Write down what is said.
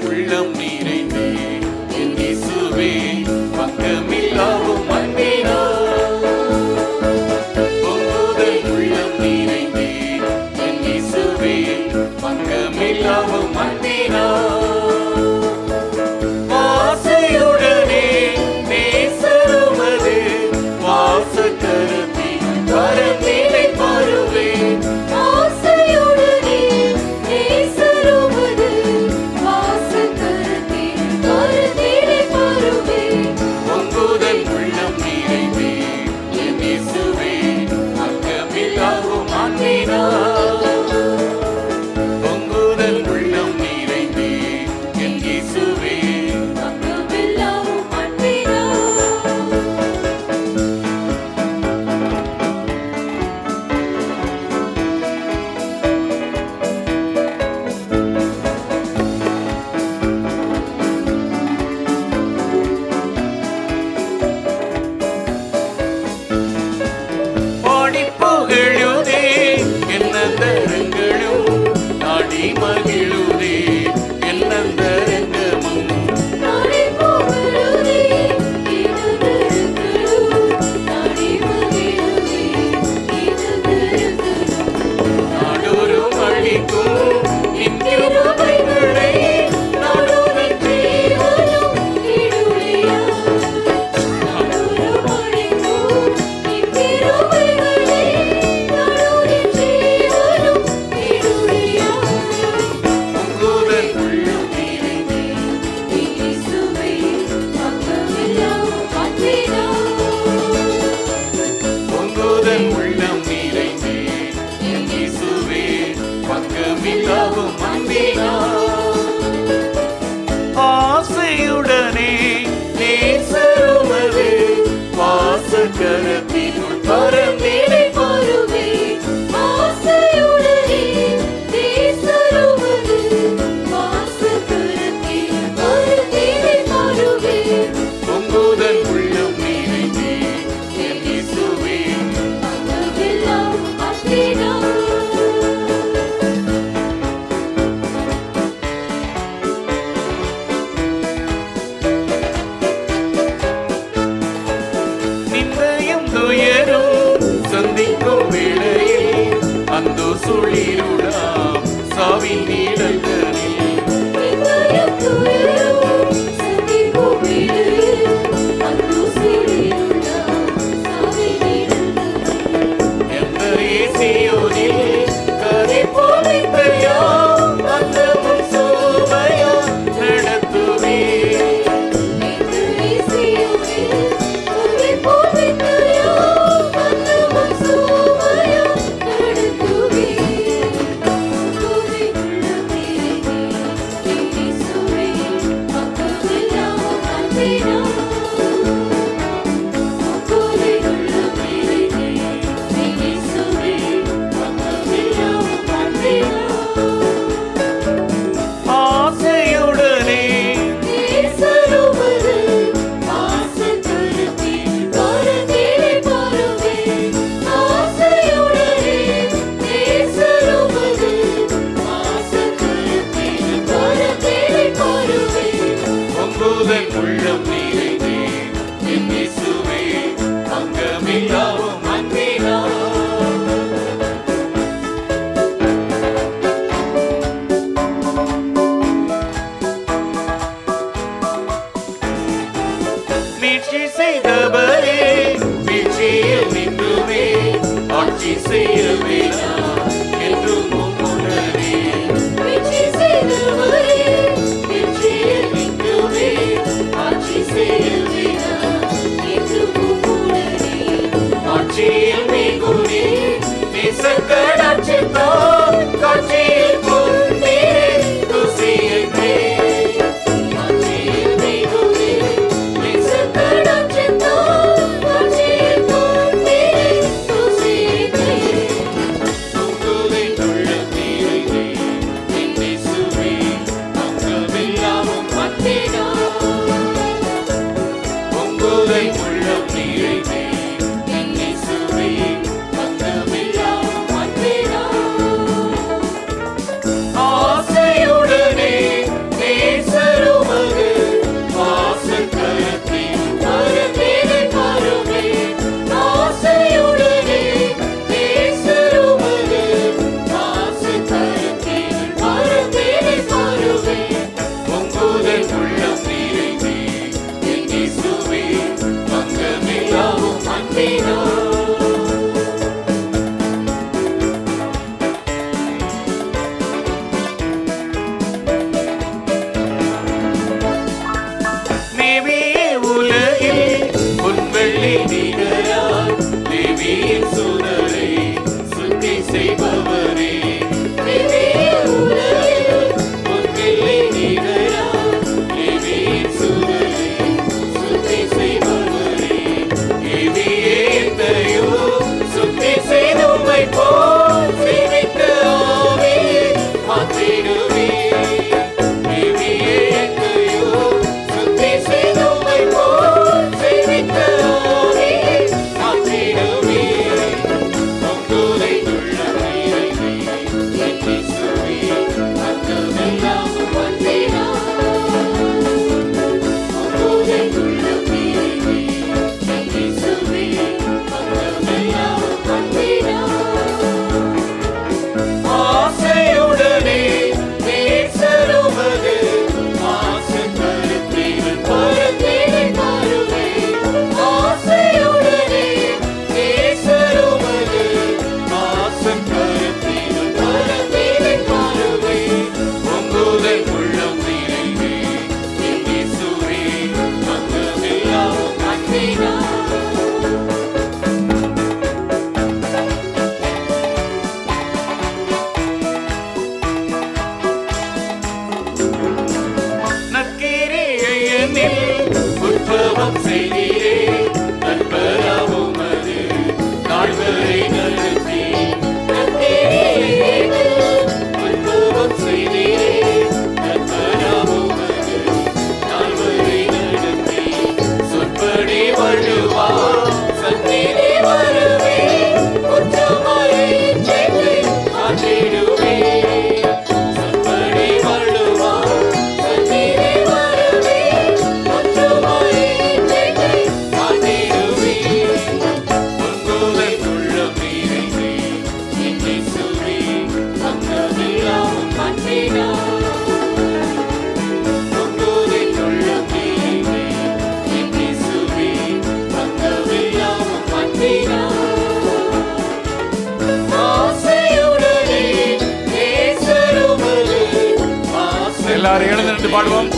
freedom. my dear. எல்லாரும் எழுந்து நின்று பாடுவோம்.